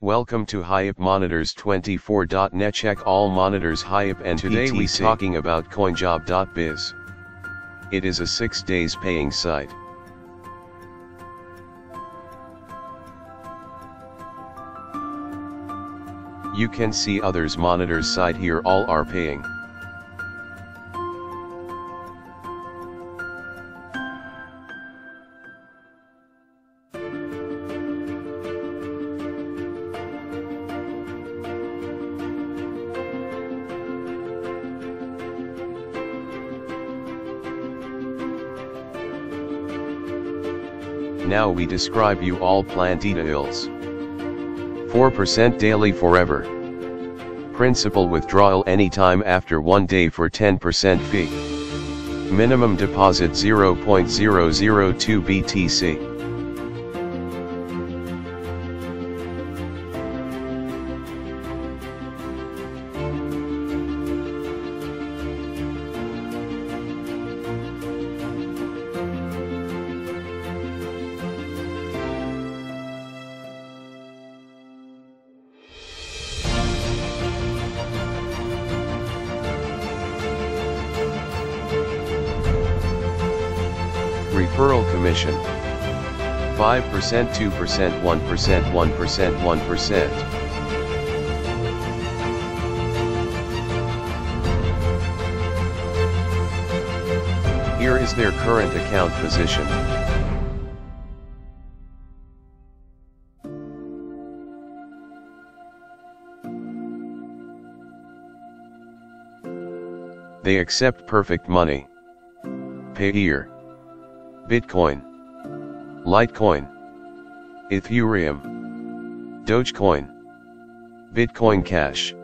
Welcome to Hyip Monitors 24.net check all monitors Hype and today we ETC. talking about coinjob.biz. It is a 6 days paying site. You can see others monitors site here all are paying. Now we describe you all plan details. 4% daily forever. Principal withdrawal anytime after one day for 10% fee. Minimum deposit 0.002 BTC. Referral commission 5%, 2%, 1%, 1%, 1%. Here is their current account position. They accept perfect money. Payeer. Bitcoin, Litecoin, Ethereum, Dogecoin, Bitcoin Cash.